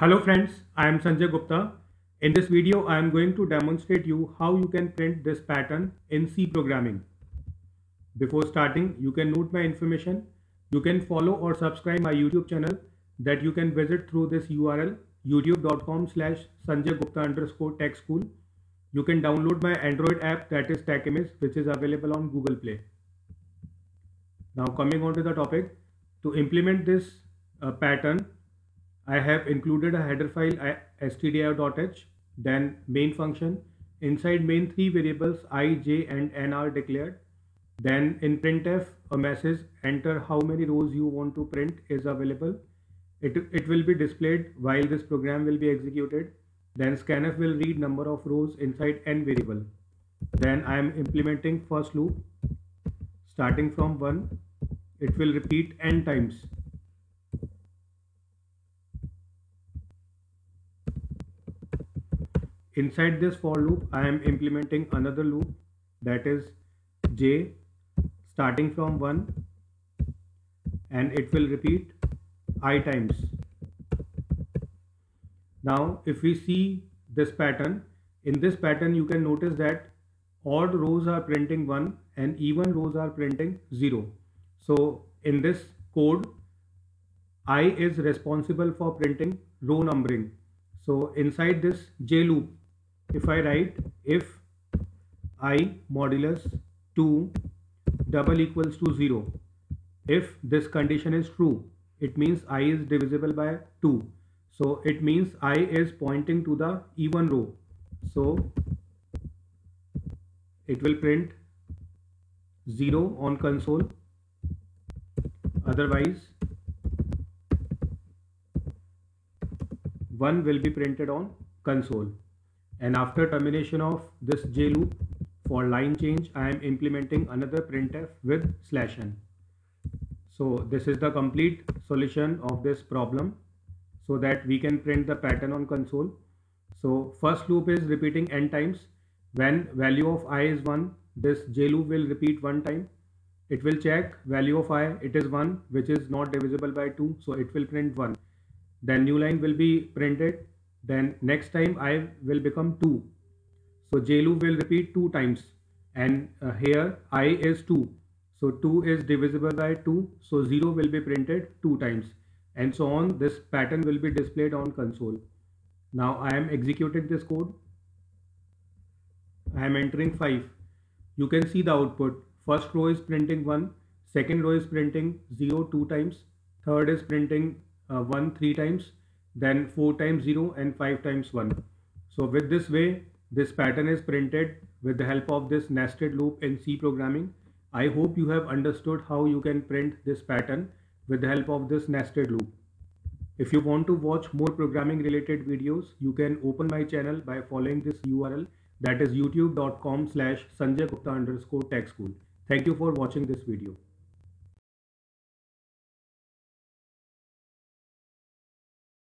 Hello friends, I am Sanjay Gupta. In this video, I am going to demonstrate you how you can print this pattern in C programming. Before starting, you can note my information. You can follow or subscribe my YouTube channel that you can visit through this URL youtube.com slash Sanjay Gupta underscore tech school. You can download my Android app that is TechImage which is available on Google Play. Now coming on to the topic, to implement this uh, pattern, I have included a header file uh, stdio.h, then main function. Inside main three variables i, j and n are declared. Then in printf, a message enter how many rows you want to print is available. It, it will be displayed while this program will be executed. Then scanf will read number of rows inside n variable. Then I am implementing first loop starting from 1 it will repeat n times inside this for loop I am implementing another loop that is j starting from 1 and it will repeat i times now if we see this pattern in this pattern you can notice that odd rows are printing 1 and even rows are printing 0 so in this code, I is responsible for printing row numbering. So inside this J loop, if I write if I modulus 2 double equals to 0, if this condition is true, it means I is divisible by 2. So it means I is pointing to the even row. So it will print 0 on console otherwise 1 will be printed on console and after termination of this j loop for line change I am implementing another printf with slash n. So this is the complete solution of this problem so that we can print the pattern on console. So first loop is repeating n times. When value of i is 1 this j loop will repeat one time. It will check value of i it is 1 which is not divisible by 2 so it will print 1 then new line will be printed then next time i will become 2 so j loop will repeat two times and uh, here i is 2 so 2 is divisible by 2 so 0 will be printed two times and so on. This pattern will be displayed on console. Now i am executing this code. I am entering 5 you can see the output. First row is printing 1, second row is printing 0 2 times, third is printing uh, 1 3 times, then 4 times 0 and 5 times 1. So with this way, this pattern is printed with the help of this nested loop in C programming. I hope you have understood how you can print this pattern with the help of this nested loop. If you want to watch more programming related videos, you can open my channel by following this URL that is youtube.com slash underscore tech school. Thank you for watching this video.